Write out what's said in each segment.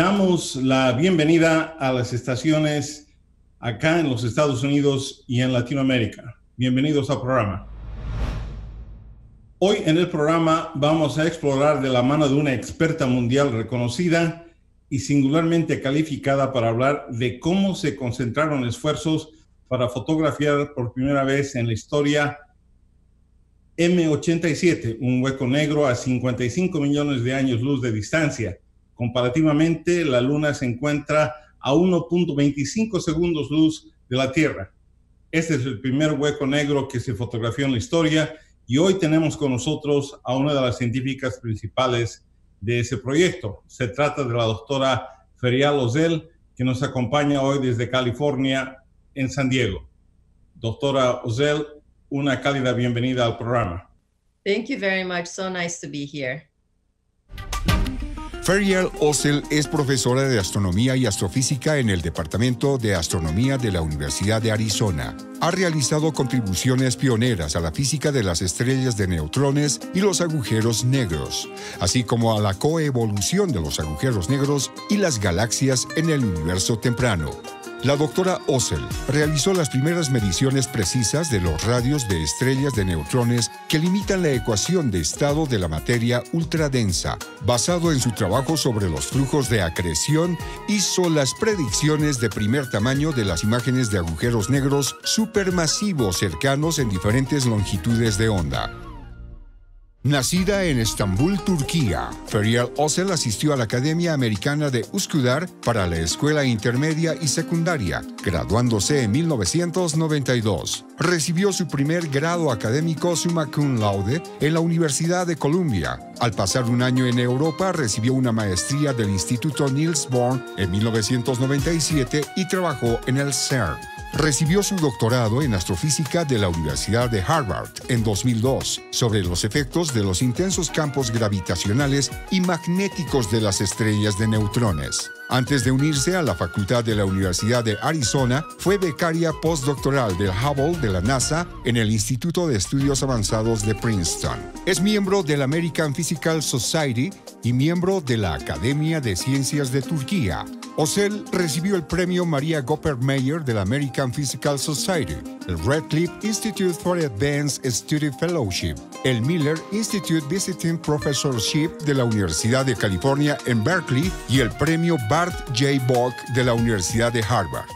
Damos la bienvenida a las estaciones acá en los Estados Unidos y en Latinoamérica. Bienvenidos al programa. Hoy en el programa vamos a explorar de la mano de una experta mundial reconocida y singularmente calificada para hablar de cómo se concentraron esfuerzos para fotografiar por primera vez en la historia M87, un hueco negro a 55 millones de años luz de distancia. Comparativamente, la Luna se encuentra a 1.25 segundos luz de la Tierra. Este es el primer hueco negro que se fotografió en la historia y hoy tenemos con nosotros a una de las científicas principales de ese proyecto. Se trata de la doctora Ferial Ozel, que nos acompaña hoy desde California en San Diego. Doctora Ozel, una cálida bienvenida al programa. Thank you very much. So nice to be here. Ferial Ossel es profesora de astronomía y astrofísica en el Departamento de Astronomía de la Universidad de Arizona. Ha realizado contribuciones pioneras a la física de las estrellas de neutrones y los agujeros negros, así como a la coevolución de los agujeros negros y las galaxias en el universo temprano. La doctora Ossel realizó las primeras mediciones precisas de los radios de estrellas de neutrones que limitan la ecuación de estado de la materia ultradensa. Basado en su trabajo sobre los flujos de acreción, hizo las predicciones de primer tamaño de las imágenes de agujeros negros supermasivos cercanos en diferentes longitudes de onda. Nacida en Estambul, Turquía, Ferial Ozel asistió a la Academia Americana de Uskudar para la escuela intermedia y secundaria, graduándose en 1992. Recibió su primer grado académico summa cum laude en la Universidad de Columbia. Al pasar un año en Europa, recibió una maestría del Instituto Niels Bohr en 1997 y trabajó en el CERN. Recibió su doctorado en astrofísica de la Universidad de Harvard en 2002 sobre los efectos de los intensos campos gravitacionales y magnéticos de las estrellas de neutrones. Antes de unirse a la facultad de la Universidad de Arizona, fue becaria postdoctoral del Hubble de la NASA en el Instituto de Estudios Avanzados de Princeton. Es miembro del American Physical Society y miembro de la Academia de Ciencias de Turquía. Ocel recibió el premio Maria Gopper-Mayer de la American Physical Society, el Radcliffe Institute for Advanced Study Fellowship, el Miller Institute Visiting Professorship de la Universidad de California en Berkeley y el premio Bart J. Bock de la Universidad de Harvard.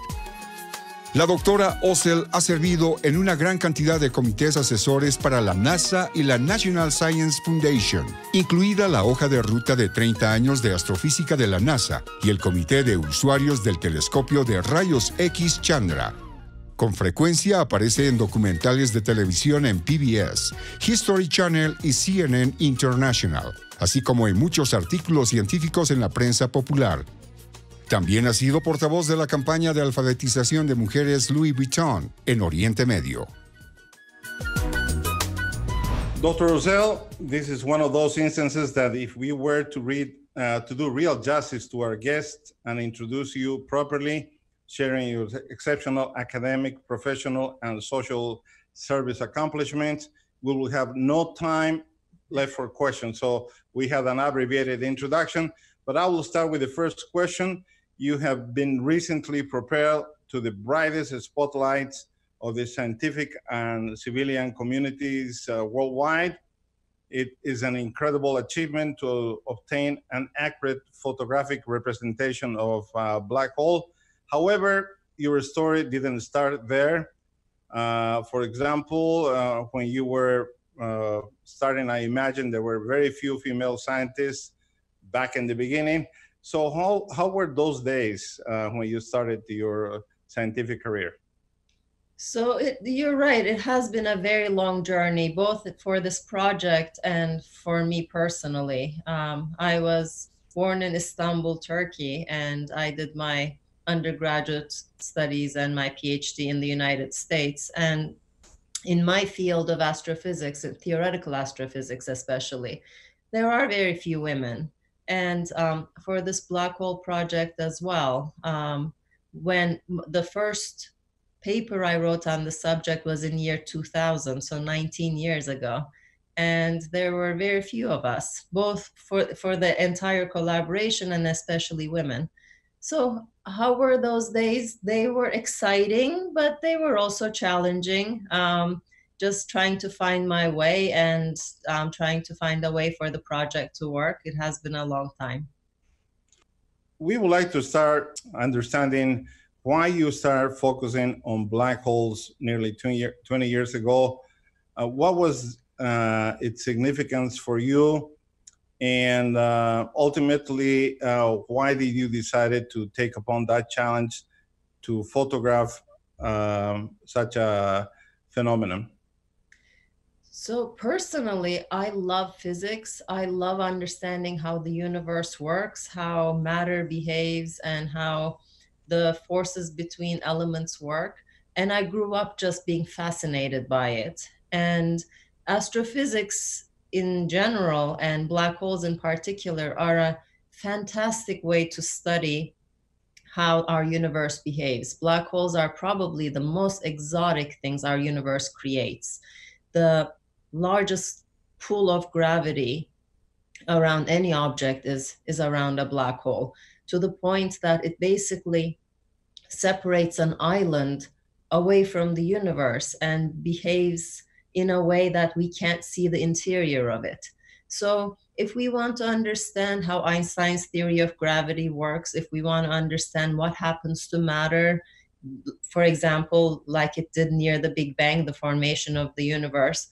La doctora Ossel ha servido en una gran cantidad de comités asesores para la NASA y la National Science Foundation, incluida la hoja de ruta de 30 años de astrofísica de la NASA y el Comité de Usuarios del Telescopio de Rayos X Chandra. Con frecuencia aparece en documentales de televisión en PBS, History Channel y CNN International, así como en muchos artículos científicos en la prensa popular, también ha sido portavoz de la campaña de alfabetización de mujeres Louis Vuitton en Oriente Medio. Dr. Ozel, this is one of those instances that if we were to read, uh, to do real justice to our guest and introduce you properly, sharing your exceptional academic, professional, and social service accomplishments, we will have no time left for questions. So we have an abbreviated introduction, but I will start with the first question you have been recently propelled to the brightest spotlights of the scientific and civilian communities uh, worldwide. It is an incredible achievement to obtain an accurate photographic representation of a black hole. However, your story didn't start there. Uh, for example, uh, when you were uh, starting, I imagine there were very few female scientists back in the beginning. So how, how were those days uh, when you started your scientific career? So it, you're right. It has been a very long journey, both for this project and for me personally. Um, I was born in Istanbul, Turkey, and I did my undergraduate studies and my PhD in the United States. And in my field of astrophysics, theoretical astrophysics especially, there are very few women and um, for this black hole project as well. Um, when the first paper I wrote on the subject was in year 2000, so 19 years ago. and there were very few of us, both for, for the entire collaboration and especially women. So, how were those days? They were exciting, but they were also challenging. Um, just trying to find my way and um, trying to find a way for the project to work. It has been a long time. We would like to start understanding why you started focusing on black holes nearly 20, year, 20 years ago. Uh, what was uh, its significance for you? And uh, ultimately, uh, why did you decide to take upon that challenge to photograph um, such a phenomenon? So, personally, I love physics. I love understanding how the universe works, how matter behaves, and how the forces between elements work. And I grew up just being fascinated by it. And astrophysics in general and black holes in particular are a fantastic way to study how our universe behaves. Black holes are probably the most exotic things our universe creates. The largest pool of gravity around any object is, is around a black hole to the point that it basically separates an island away from the universe and behaves in a way that we can't see the interior of it. So, if we want to understand how Einstein's theory of gravity works, if we want to understand what happens to matter, for example, like it did near the Big Bang, the formation of the universe,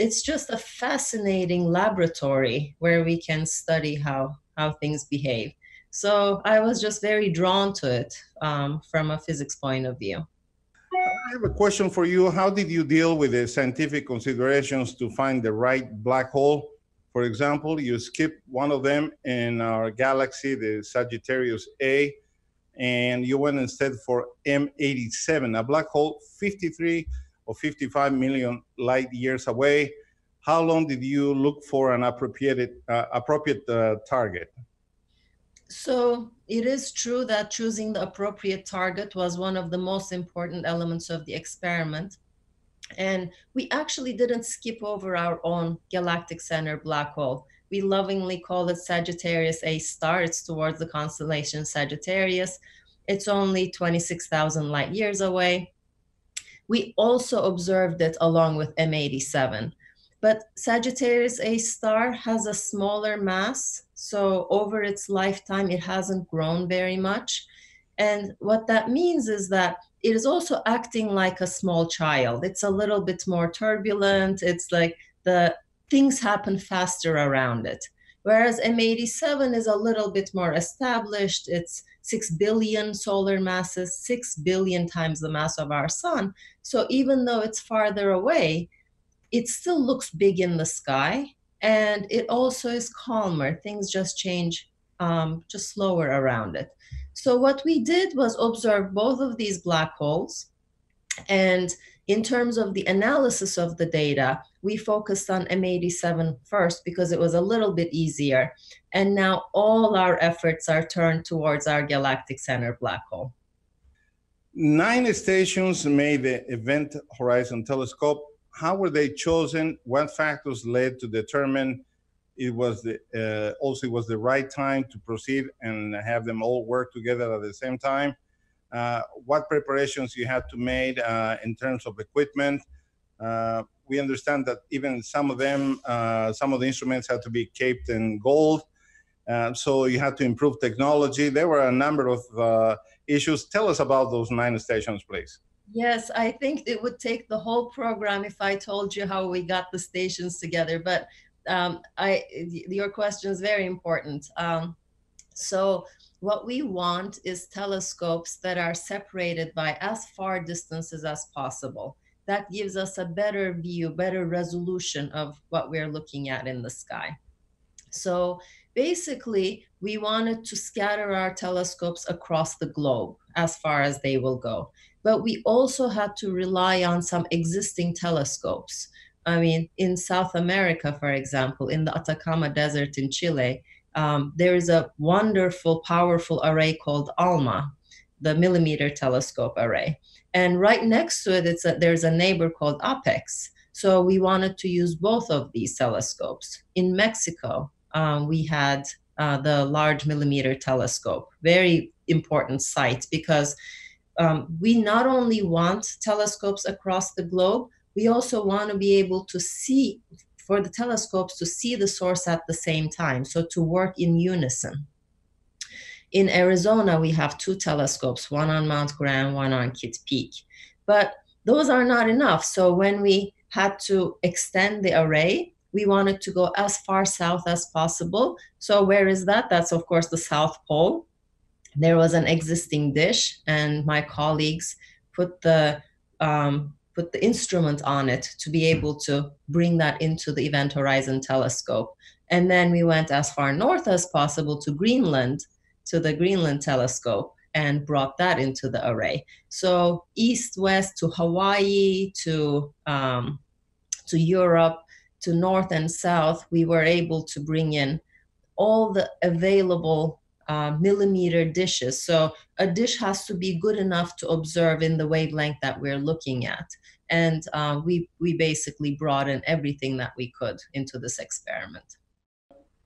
it's just a fascinating laboratory where we can study how, how things behave. So I was just very drawn to it um, from a physics point of view. I have a question for you. How did you deal with the scientific considerations to find the right black hole? For example, you skip one of them in our galaxy, the Sagittarius A, and you went instead for M87, a black hole 53 or 55 million light years away. How long did you look for an appropriate, uh, appropriate uh, target? So it is true that choosing the appropriate target was one of the most important elements of the experiment. And we actually didn't skip over our own galactic center black hole. We lovingly call it Sagittarius A star. It's towards the constellation Sagittarius. It's only 26,000 light years away. We also observed it along with M87. But Sagittarius A star has a smaller mass, so over its lifetime, it hasn't grown very much. And what that means is that it is also acting like a small child. It's a little bit more turbulent. It's like the things happen faster around it. Whereas M87 is a little bit more established. It's 6 billion solar masses, 6 billion times the mass of our sun. So even though it's farther away, it still looks big in the sky and it also is calmer. Things just change um, just slower around it. So what we did was observe both of these black holes and in terms of the analysis of the data we focused on m87 first because it was a little bit easier and now all our efforts are turned towards our galactic center black hole nine stations made the event horizon telescope how were they chosen? What factors led to determine it was the uh, also it was the right time to proceed and have them all work together at the same time? Uh, what preparations you had to make uh, in terms of equipment? Uh, we understand that even some of them, uh, some of the instruments had to be caped in gold. Uh, so you had to improve technology. There were a number of issues. Tell us about those nine stations, please. Yes, I think it would take the whole program if I told you how we got the stations together. But um, I, your question is very important. Um, so what we want is telescopes that are separated by as far distances as possible. That gives us a better view, better resolution of what we're looking at in the sky. So basically, we wanted to scatter our telescopes across the globe as far as they will go but we also had to rely on some existing telescopes. I mean, in South America, for example, in the Atacama Desert in Chile, um, there is a wonderful, powerful array called ALMA, the millimeter telescope array. And right next to it, it's a, there's a neighbor called APEX. So we wanted to use both of these telescopes. In Mexico, um, we had uh, the Large Millimeter Telescope, very important site because um, we not only want telescopes across the globe, we also want to be able to see, for the telescopes, to see the source at the same time, so to work in unison. In Arizona, we have two telescopes, one on Mount Graham, one on Kitt Peak. But those are not enough. So when we had to extend the array, we wanted to go as far south as possible. So where is that? That's of course the South Pole. There was an existing dish, and my colleagues put the um, put the instrument on it to be able to bring that into the Event Horizon telescope. And then we went as far north as possible to Greenland, to the Greenland telescope, and brought that into the array. So east west to Hawaii to um, to Europe to north and south, we were able to bring in all the available uh, millimeter dishes. So a dish has to be good enough to observe in the wavelength that we're looking at. And uh, we, we basically brought in everything that we could into this experiment.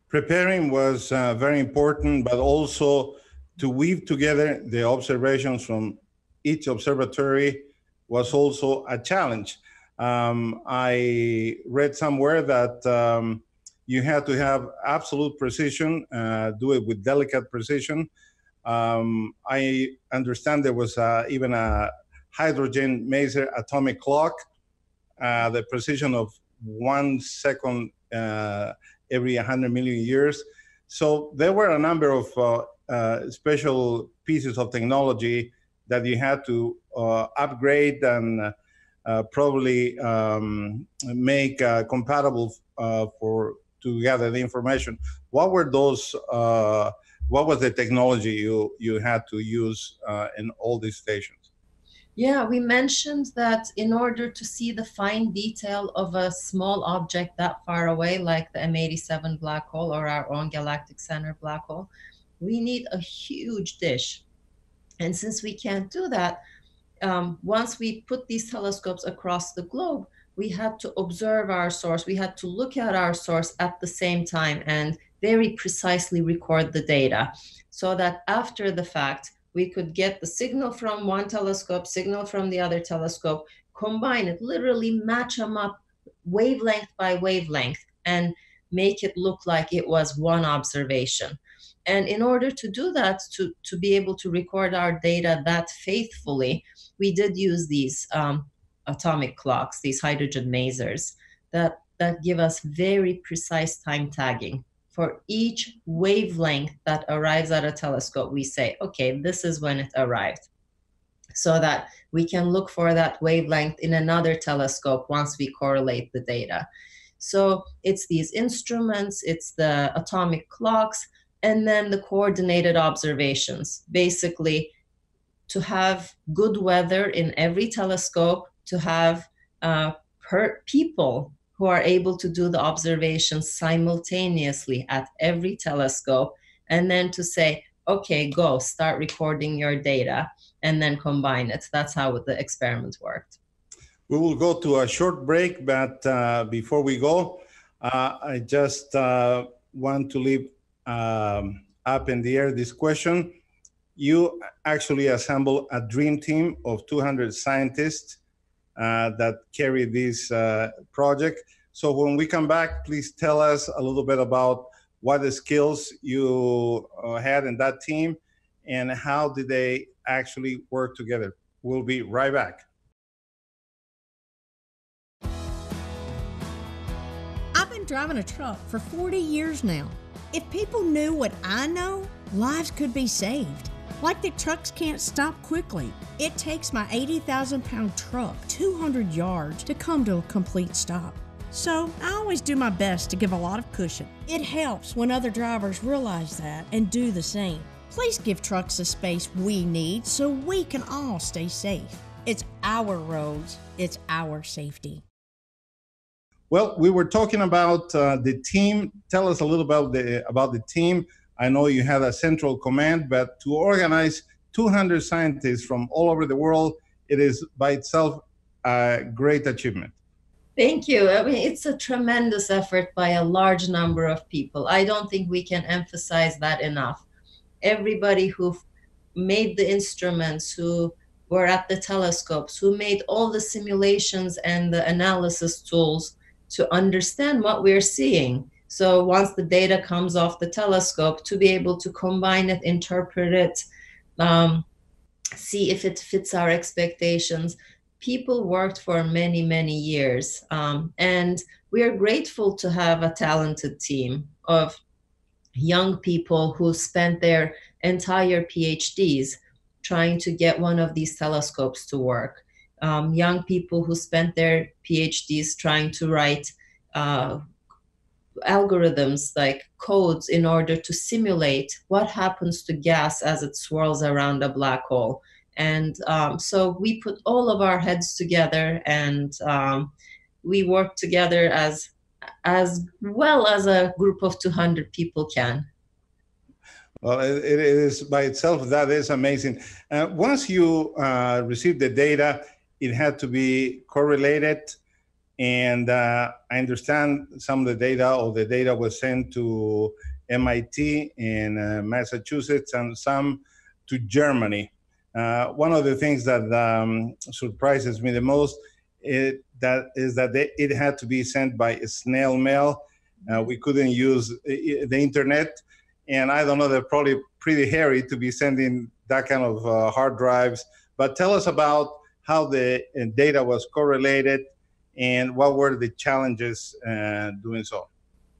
Preparing was uh, very important, but also to weave together the observations from each observatory was also a challenge. Um, I read somewhere that um, you had to have absolute precision, uh, do it with delicate precision. Um, I understand there was uh, even a hydrogen maser atomic clock, uh, the precision of one second uh, every 100 million years. So there were a number of uh, uh, special pieces of technology that you had to upgrade and probably um, make uh, compatible uh, for to gather the information. What were those? what was the technology you you had to use in all these stations? Yeah, we mentioned that in order to see the fine detail of a small object that far away, like the M87 black hole or our own galactic center black hole, we need a huge dish. And since we can't do that, um, once we put these telescopes across the globe, we had to observe our source. We had to look at our source at the same time and very precisely record the data so that after the fact, we could get the signal from one telescope, signal from the other telescope, combine it, literally match them up wavelength by wavelength and make it look like it was one observation. And in order to do that, to, to be able to record our data that faithfully, we did use these um, atomic clocks, these hydrogen masers, that, that give us very precise time tagging. For each wavelength that arrives at a telescope, we say, okay, this is when it arrived. So that we can look for that wavelength in another telescope once we correlate the data. So it's these instruments, it's the atomic clocks, and then the coordinated observations. Basically, to have good weather in every telescope, to have uh, per people who are able to do the observations simultaneously at every telescope, and then to say, okay, go start recording your data and then combine it. That's how the experiment worked. We will go to a short break, but uh, before we go, uh, I just uh, want to leave um, up in the air this question. You actually assemble a dream team of 200 scientists uh, that carry this uh, project. So when we come back, please tell us a little bit about what the skills you uh, had in that team and how did they actually work together. We'll be right back. I've been driving a truck for 40 years now. If people knew what I know, lives could be saved. Like the trucks can't stop quickly. It takes my 80,000 pound truck 200 yards to come to a complete stop. So I always do my best to give a lot of cushion. It helps when other drivers realize that and do the same. Please give trucks the space we need so we can all stay safe. It's our roads, it's our safety. Well, we were talking about uh, the team. Tell us a little about the about the team. I know you had a central command, but to organize 200 scientists from all over the world, it is by itself a great achievement. Thank you. I mean, it's a tremendous effort by a large number of people. I don't think we can emphasize that enough. Everybody who made the instruments, who were at the telescopes, who made all the simulations and the analysis tools to understand what we're seeing. So once the data comes off the telescope, to be able to combine it, interpret it, um, see if it fits our expectations people worked for many, many years. Um, and we are grateful to have a talented team of young people who spent their entire PhDs trying to get one of these telescopes to work. Um, young people who spent their PhDs trying to write uh, algorithms like codes in order to simulate what happens to gas as it swirls around a black hole. And um, so we put all of our heads together and um, we work together as as well as a group of 200 people can. Well it, it is by itself that is amazing. Uh, once you uh, receive the data it had to be correlated and uh, i understand some of the data or the data was sent to mit in uh, massachusetts and some to germany uh, one of the things that um, surprises me the most it, that is that they, it had to be sent by snail mail. Uh, we couldn't use the internet, and I don't know. They're probably pretty hairy to be sending that kind of uh, hard drives. But tell us about how the uh, data was correlated and what were the challenges uh, doing so.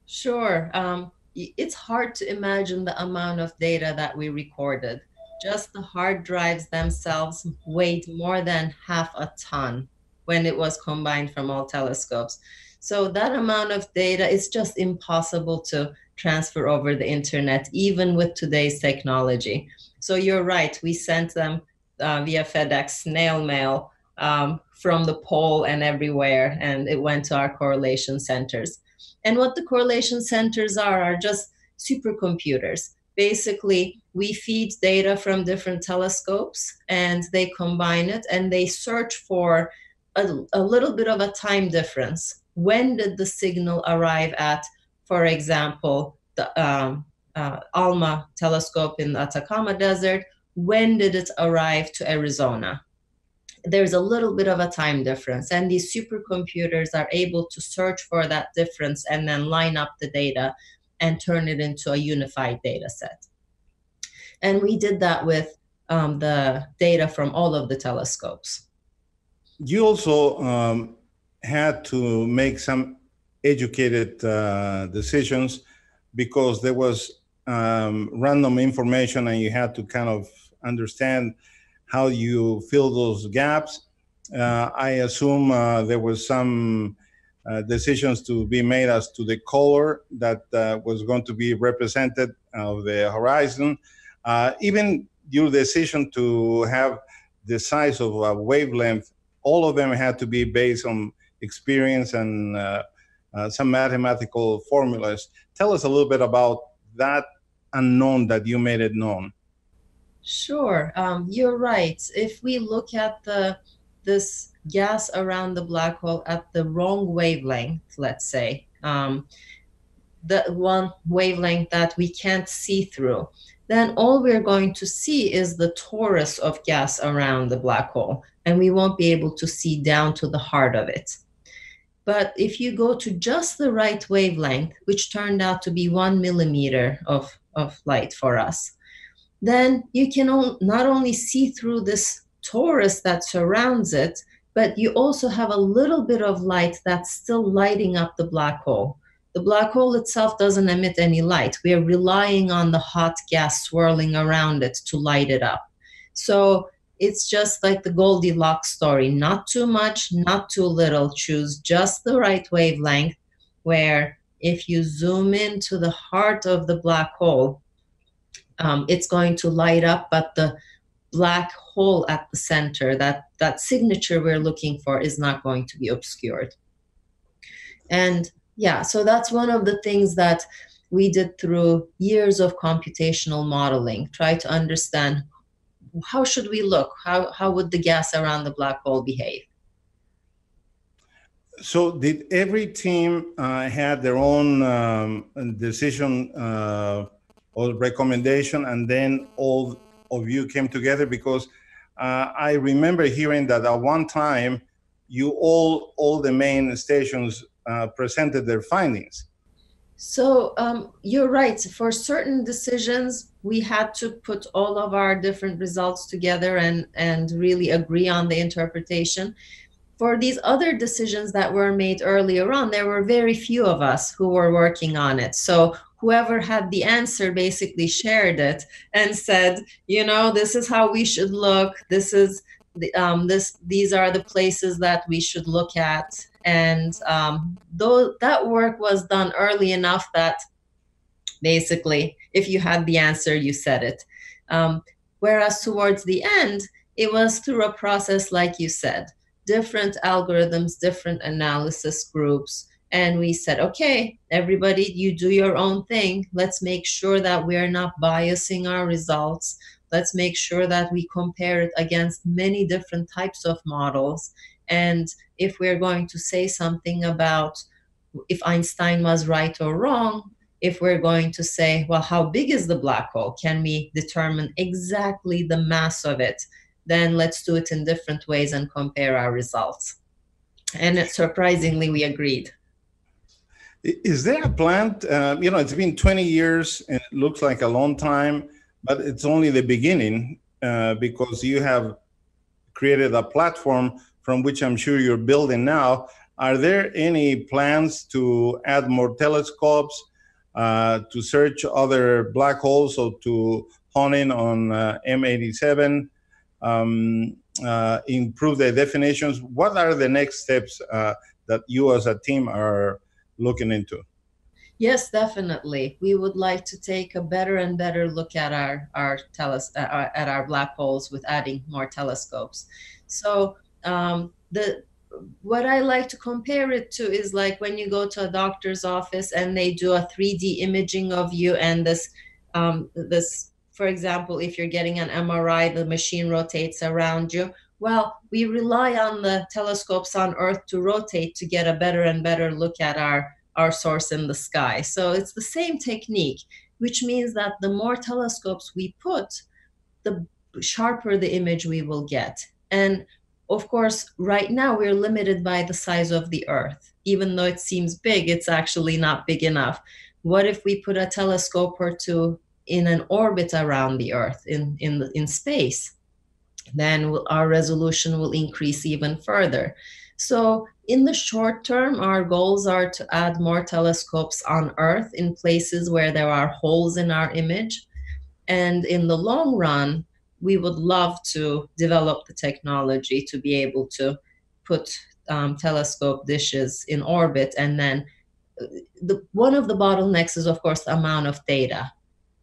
Sure. Um, it's hard to imagine the amount of data that we recorded just the hard drives themselves weighed more than half a ton when it was combined from all telescopes. So that amount of data is just impossible to transfer over the internet, even with today's technology. So you're right, we sent them uh, via FedEx snail mail um, from the pole and everywhere, and it went to our correlation centers. And what the correlation centers are are just supercomputers. Basically we feed data from different telescopes and they combine it and they search for a, a, little bit of a time difference. When did the signal arrive at for example the um, uh, alma telescope in the atacama desert? When did it arrive to arizona there's a little bit of a time difference and these supercomputers are able to search for that difference and then line up the data and turn it into a unified data set. And we did that with um, the data from all of the telescopes. You also um, had to make some educated uh, decisions because there was um, random information and you had to kind of understand how you fill those gaps. Uh, I assume uh, there was some uh, decisions to be made as to the color that uh, was going to be represented of the horizon. Uh, even your decision to have the size of a wavelength, all of them had to be based on experience and uh, some mathematical formulas. Tell us a little bit about that unknown that you made it known. Sure, um, you're right. If we look at the this gas around the black hole at the wrong wavelength, let's say, um, the one wavelength that we can't see through, then all we're going to see is the torus of gas around the black hole, and we won't be able to see down to the heart of it. But if you go to just the right wavelength, which turned out to be one millimeter of, of light for us, then you can not only see through this torus that surrounds it, but you also have a little bit of light that's still lighting up the black hole. The black hole itself doesn't emit any light. We are relying on the hot gas swirling around it to light it up. So it's just like the Goldilocks story not too much, not too little. Choose just the right wavelength where if you zoom into the heart of the black hole, um, it's going to light up, but the black hole at the center, that, that signature we're looking for is not going to be obscured. And yeah, so that's one of the things that we did through years of computational modeling, try to understand how should we look? How, how would the gas around the black hole behave? So did every team uh, had their own um, decision uh, or recommendation, and then all of you came together? Because uh, I remember hearing that at one time, you all all the main stations uh, presented their findings. So um, you're right. For certain decisions, we had to put all of our different results together and and really agree on the interpretation for these other decisions that were made earlier on, there were very few of us who were working on it. So whoever had the answer basically shared it and said, you know, this is how we should look. This is the, um, this. These are the places that we should look at. And um, though that work was done early enough that basically, if you had the answer, you said it. Um, whereas towards the end, it was through a process like you said different algorithms, different analysis groups. And we said, okay, everybody, you do your own thing. Let's make sure that we're not biasing our results. Let's make sure that we compare it against many different types of models. And if we're going to say something about if Einstein was right or wrong, if we're going to say, well, how big is the black hole? Can we determine exactly the mass of it? then let's do it in different ways and compare our results. And surprisingly, we agreed. Is there a plan? Uh, you know, it's been 20 years and it looks like a long time, but it's only the beginning uh, because you have created a platform from which I'm sure you're building now. Are there any plans to add more telescopes, uh, to search other black holes, or to hone in on uh, M87? um, uh, improve the definitions. What are the next steps uh, that you as a team are looking into? Yes, definitely. We would like to take a better and better look at our our teles- uh, at our black holes with adding more telescopes. So um, the what I like to compare it to is like when you go to a doctor's office and they do a 3D imaging of you, and this um, this for example, if you're getting an MRI, the machine rotates around you. Well, we rely on the telescopes on Earth to rotate to get a better and better look at our, our source in the sky. So it's the same technique, which means that the more telescopes we put, the sharper the image we will get. And of course, right now we're limited by the size of the Earth. Even though it seems big, it's actually not big enough. What if we put a telescope or two in an orbit around the Earth in in in space, then our resolution will increase even further. So in the short term, our goals are to add more telescopes on Earth in places where there are holes in our image. And in the long run, we would love to develop the technology to be able to put um, telescope dishes in orbit. And then uh, the, one of the bottlenecks is, of course, the amount of data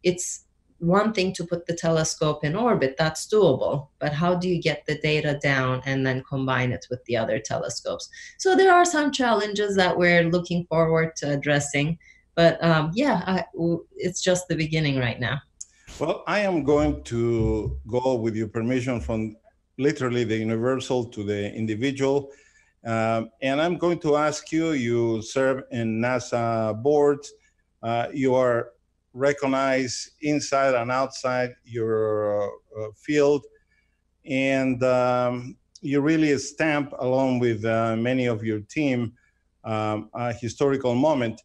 it's one thing to put the telescope in orbit, that's doable. But how do you get the data down and then combine it with the other telescopes? So there are some challenges that we're looking forward to addressing. But um, yeah, I, it's just the beginning right now. Well, I am going to go with your permission from literally the universal to the individual. Um, and I'm going to ask you, you serve in NASA boards. Uh, you are recognize inside and outside your uh, field. And um, you really stamp, along with uh, many of your team, um, a historical moment.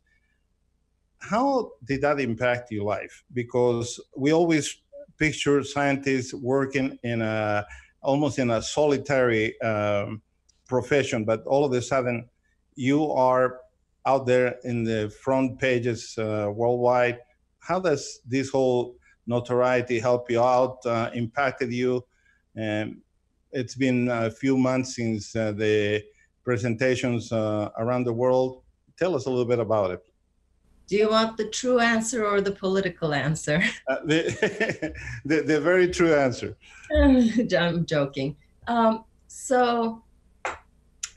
How did that impact your life? Because we always picture scientists working in a almost in a solitary um, profession, but all of a sudden you are out there in the front pages uh, worldwide how does this whole notoriety help you out, uh, impacted you? And it's been a few months since uh, the presentations uh, around the world. Tell us a little bit about it. Do you want the true answer or the political answer? Uh, the, the, the, very true answer. I'm joking. Um, so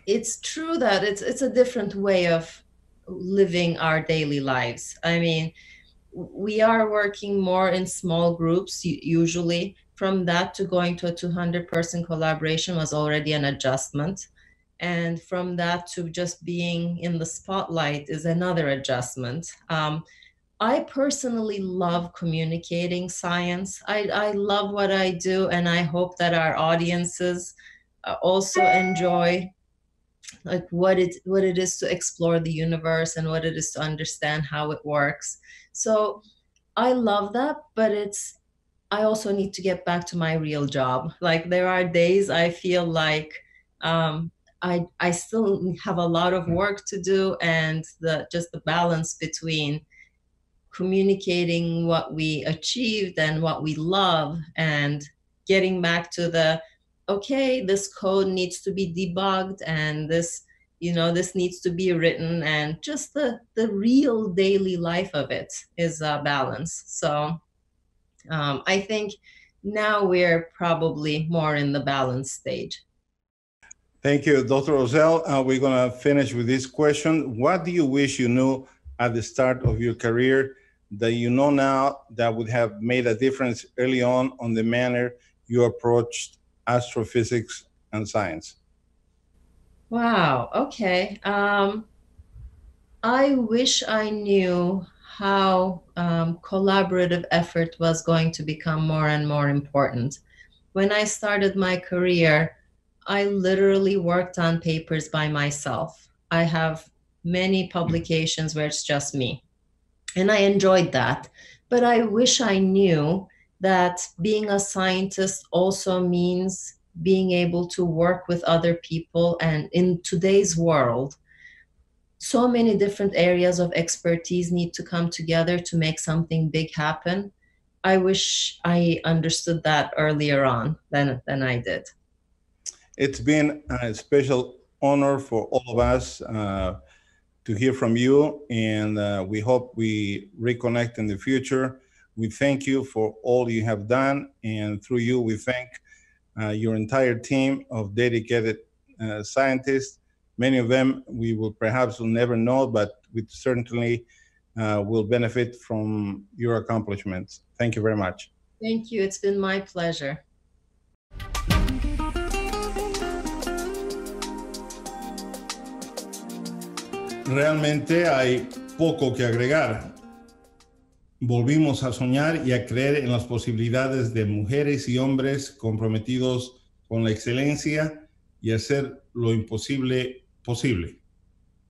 it's true that it's it's a different way of living our daily lives. I mean, we are working more in small groups usually from that to going to a 200 person collaboration was already an adjustment and from that to just being in the spotlight is another adjustment. Um, I personally love communicating science. I, I love what I do, and I hope that our audiences uh, also enjoy like what it what it is to explore the universe and what it is to understand how it works. So I love that, but it's I also need to get back to my real job. Like there are days I feel like um, I I still have a lot of work to do, and the just the balance between communicating what we achieved and what we love, and getting back to the okay, this code needs to be debugged, and this you know this needs to be written, and just the the real daily life of it is a balance. So um, I think now we're probably more in the balance stage. Thank you, Dr. Ozel. Uh, we're going to finish with this question. What do you wish you knew at the start of your career that you know now that would have made a difference early on on the manner you approached astrophysics and science? Wow. Okay. Um, I wish I knew how um, collaborative effort was going to become more and more important. When I started my career, I literally worked on papers by myself. I have many publications where it's just me. And I enjoyed that. But I wish I knew that being a scientist also means being able to work with other people. And in today's world, so many different areas of expertise need to come together to make something big happen. I wish I understood that earlier on than, than I did. It's been a special honor for all of us uh, to hear from you, and uh, we hope we reconnect in the future. We thank you for all you have done, and through you, we thank your entire team of dedicated uh, scientists. Many of them we will perhaps will never know, but we certainly uh, will benefit from your accomplishments. Thank you very much. Thank you. It's been my pleasure. Realmente hay poco que agregar. Volvimos a soñar y a creer en las posibilidades de mujeres y hombres comprometidos con la excelencia y hacer lo imposible posible.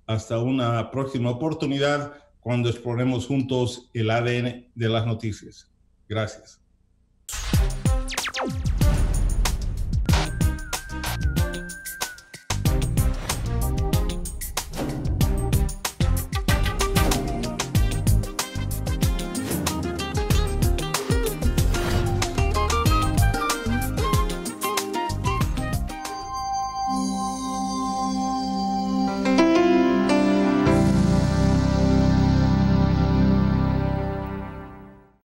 Hasta una próxima oportunidad cuando exploremos juntos el ADN de las noticias. Gracias.